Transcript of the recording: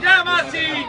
¡Llama así!